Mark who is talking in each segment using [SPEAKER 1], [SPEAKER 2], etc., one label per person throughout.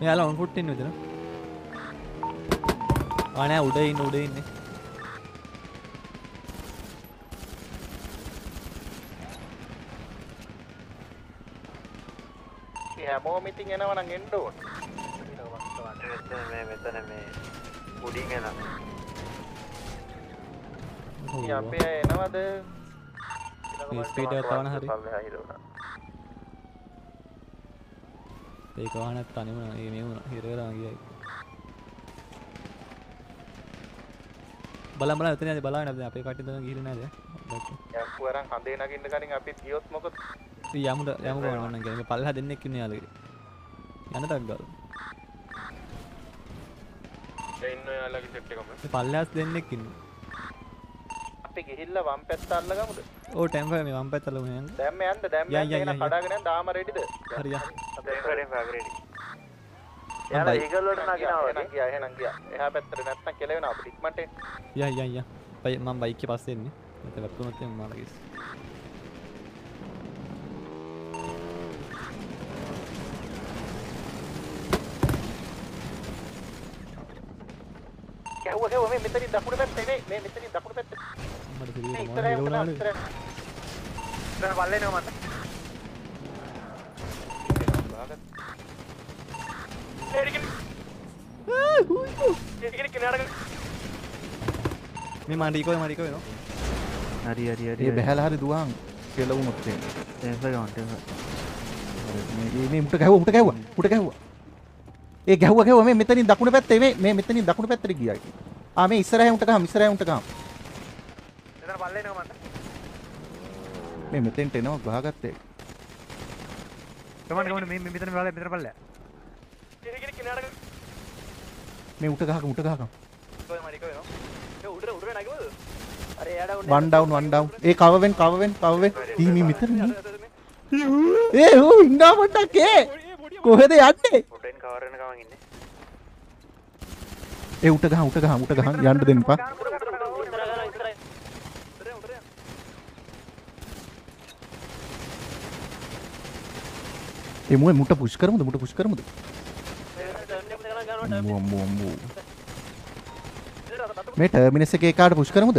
[SPEAKER 1] මෙයාලා on foot ඉන්නේ මෙතන ආ නෑ උඩ ඉන්න උඩ ඉන්නේ.
[SPEAKER 2] හැමෝම ඉතින් එනවා නම් එන්න ඕන.
[SPEAKER 3] මේ මෙතන මේ උඩින් එන
[SPEAKER 2] ඉතින් අපේ එනවද?
[SPEAKER 1] ස්පීඩ් එක තවන හරි ඒක වාහනත් තනි වුණා. ඒ මේ වුණා. හිර වෙලා ගියයි බලන්න බලන්න. එතන යන්නේ බලන්න අපේ කට්ටිය දැන් ගිහිල්ලා නැද?
[SPEAKER 2] යක්කු අරන් හඳේ නගින්න කලින් අපිත් ගියොත් මොකද?
[SPEAKER 1] යමුද? යමු ගමන් ඕනනම් කියන්නේ මේ පල්ලෙහා දෙන්නෙක් ඉන්නේ යාළුවෝ යන්න ටක් ගාලා
[SPEAKER 2] ඒ ඉන්න යාළුවගේ සෙට් එකම.
[SPEAKER 1] පල්ලෙහාස් දෙන්නෙක් ඉන්නේ
[SPEAKER 2] අපි ගිහිල්ලා වම් පැත්ත අල්ලගමුද?
[SPEAKER 1] ඕ ටෙම්පර් මේ වම් පැත්තට ලමු යන්න
[SPEAKER 2] දැම්ම යන්න දැම්ම
[SPEAKER 1] යා,
[SPEAKER 2] යන්න
[SPEAKER 1] යා,
[SPEAKER 2] එන
[SPEAKER 1] යා, යා.
[SPEAKER 2] කඩාගෙන යන්න දාම රෙඩිද?
[SPEAKER 1] හරි යා
[SPEAKER 3] ටෙම්පරෙන් ෆැබ්‍රේඩි
[SPEAKER 1] මම
[SPEAKER 3] යාලා
[SPEAKER 1] බයි-
[SPEAKER 3] ඊගල් වලට නගිනවා
[SPEAKER 2] එහෙනම් ගියා එහෙනම් ගියා. එහා පැත්තට නැත්තම් කෙලවෙනවා අපිට ඉක්මනට එන්න.
[SPEAKER 1] යා යා යා බයි මම බයික් එකේ පස්සේ එන්නේ මට වැප්පුණොත් එන්න මාලා ගිස්
[SPEAKER 2] ගැහුවා ගැහුවා මේ මෙතනින් දකුණු පැත්තේ නේ මේ මෙතනින් දකුණු පැත්තේ.
[SPEAKER 1] මට
[SPEAKER 2] මේ ඉස්සරහින්
[SPEAKER 1] මොනවා
[SPEAKER 2] උතන
[SPEAKER 1] හිරුණාද
[SPEAKER 2] ඉස්සරහින්.
[SPEAKER 3] දැන් පල්ලේනවා මට
[SPEAKER 1] මේ මම රීකෝ මම රීකෝ වෙනවා
[SPEAKER 3] හරි හරි හරි
[SPEAKER 4] ඒ බැහැලා හරි දුවහන් කියලා වුණොත් එහෙම.
[SPEAKER 3] ටෙම්පර් ගන්න ටෙම්පර්
[SPEAKER 4] මේ මේ මුට ගැහුවා මුට ගැහුවා මුට ගැහුවා. ඒ ගැහුවා ගැහුවා මේ මෙතනින් දකුණු පැත්තේ මේ මේ මෙතනින් දකුණු පැත්තට ගියා. ආ මේ ඉස්සරහින් උන්ට ගහම ඉස්සරහින් උන්ට ගහම.
[SPEAKER 3] එතන පල්ලේනවා මට
[SPEAKER 4] මේ මෙතෙන්ට එනවා ගහගත්තේ.
[SPEAKER 3] කමන්න කමන්න මේ මෙතන පල්ලේ මෙතන පල්ලේ
[SPEAKER 4] මේ උට ගහක උට ගහක.
[SPEAKER 2] උඩට උඩට නගිමුද?
[SPEAKER 3] අර එයාට
[SPEAKER 4] වන් ඩවුන් වන් ඩවුන්. ඒ කව වෙන් කව වෙන් කව වෙන්. ඊ මේ මෙතන නේ. ඒ ඌ ඉන්නා පොඩ්ඩක් ඒ. කොහෙද යන්නේ?
[SPEAKER 3] උඩෙන් කවර් වෙන ගමන් ඉන්නේ
[SPEAKER 4] ඒ උට ගහ උට ගහ උට ගහ යන්න දෙන්න එපා. ඒ මුවේ මුට පුෂ් කරමුද මුට පුෂ් කරමුද? අම්මෝ අම්මෝ අම්මෝ. මේ ටර්මිනස් එකේ කාට පුෂ් කරමුද?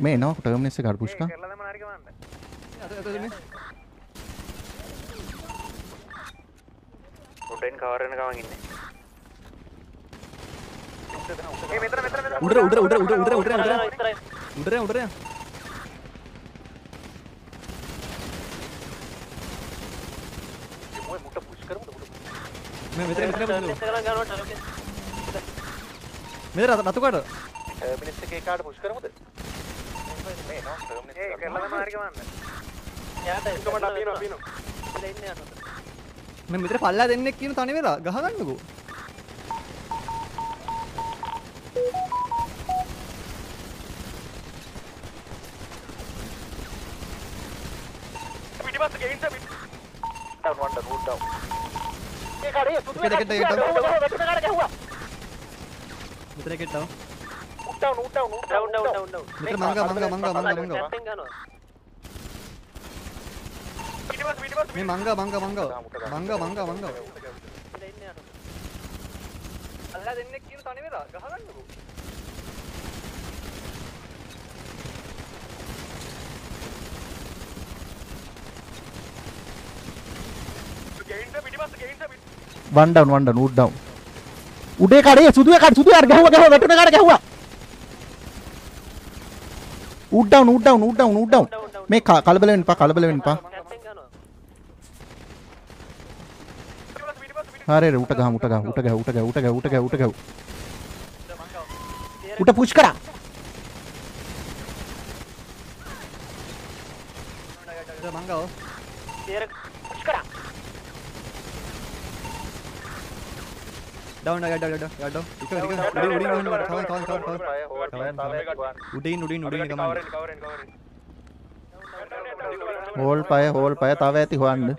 [SPEAKER 4] මේ එනවා ටර්මිනස් එකට පුෂ් කරා.
[SPEAKER 3] කරලා දැම්ම හරි කමන්න උඩෙන් කවර් වෙන ගමන් ඉන්නේ මේ මෙතන මෙතන මෙතන
[SPEAKER 1] උඩර උඩර උඩර උඩර උඩර උඩර උඩර උඩර උඩර
[SPEAKER 2] මොයි මුට පුෂ් කරමුද මුට push
[SPEAKER 1] මේ මෙතන මෙතන මෙතන මෙතන රතු කාට
[SPEAKER 2] ටර්මිනස් එකේ කාට පුෂ් කරමුද? මේ නෝ ටර්මිනස්
[SPEAKER 3] ඒ කරලා දැම්ම හරි කමන්න
[SPEAKER 2] එකමඩ අපිනෝ අපිනෝ.
[SPEAKER 1] මේ මෙතන පල්ලා දෙන්නෙක් කියන තනි වෙලා ගහගන්නකෝ
[SPEAKER 2] පිටිපස්ස ගෙයින්ද පිට. Down one down down. ඒ
[SPEAKER 1] මෙතන කෙට්ටව
[SPEAKER 2] උඩ උඩ උඩ ඩවුන් ඩවුන් ඩවුන්.
[SPEAKER 1] මෙතන මංගා මංගා මංගා මංගා මංගා
[SPEAKER 2] පිටිපස්ස පිටිපස්ස
[SPEAKER 1] මේ මංගා මංගා මංගා මංගා මංගා මංගා පල්ලා දෙන්නෙක් කියන තනි වෙලා ගහගන්නකෝ
[SPEAKER 2] ගෙයින්ද පිටිපස්ස ගෙයින්ද පිට.
[SPEAKER 4] One down one down would down उडे काट ये सुधुए काट सुधुए यार क्या हुआ क्या हुआ बैठो ना काट क्या हुआ wood down wood down wood down wood down मैं
[SPEAKER 2] खा कालबले विनपा
[SPEAKER 4] कालबले विनपा अरे रे उठ गया उठ गया उठ गया उठ गया उठ गया उठ गया उठ गया उठ
[SPEAKER 1] पूछ करा मांगा हो तेरे पूछ करा down yeah down yeah down. Ikka ikka
[SPEAKER 2] udin udin udin. cover cover
[SPEAKER 1] cover cover. udin udin
[SPEAKER 2] udin come on
[SPEAKER 4] හෝල් පය හෝල් පය තව ඇති හොයන්න